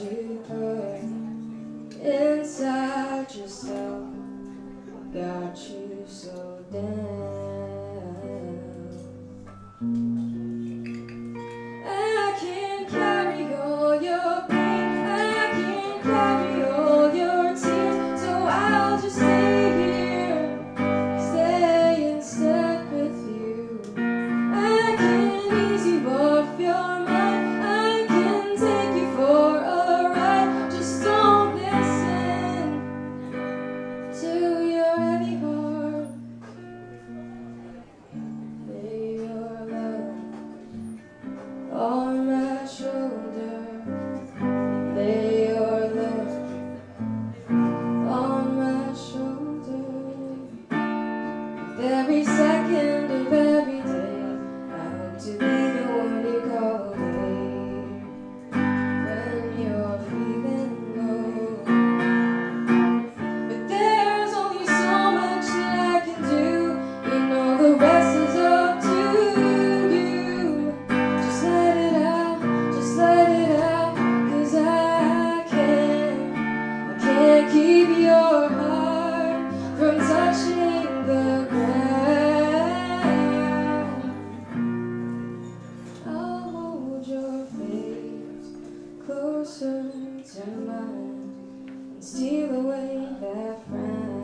you hurt inside yourself got you so damn. to be the one you call away when you're feeling low. But there's only so much that I can do, you know the rest is up to you. Just let it out, just let it out, cause I can't, I can't keep your turn mine and steal away their friends.